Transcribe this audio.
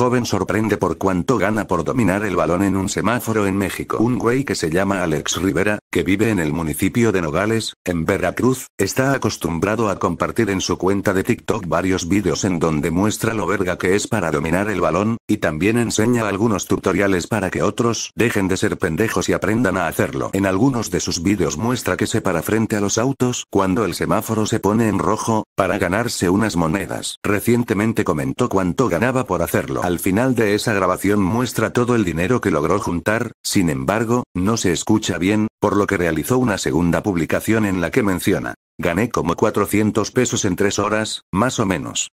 Joven sorprende por cuánto gana por dominar el balón en un semáforo en México. Un güey que se llama Alex Rivera, que vive en el municipio de Nogales, en Veracruz, está acostumbrado a compartir en su cuenta de TikTok varios vídeos en donde muestra lo verga que es para dominar el balón, y también enseña algunos tutoriales para que otros dejen de ser pendejos y aprendan a hacerlo. En algunos de sus vídeos muestra que se para frente a los autos cuando el semáforo se pone en rojo, para ganarse unas monedas. Recientemente comentó cuánto ganaba por hacerlo. Al final de esa grabación muestra todo el dinero que logró juntar, sin embargo, no se escucha bien, por lo que realizó una segunda publicación en la que menciona. Gané como 400 pesos en tres horas, más o menos.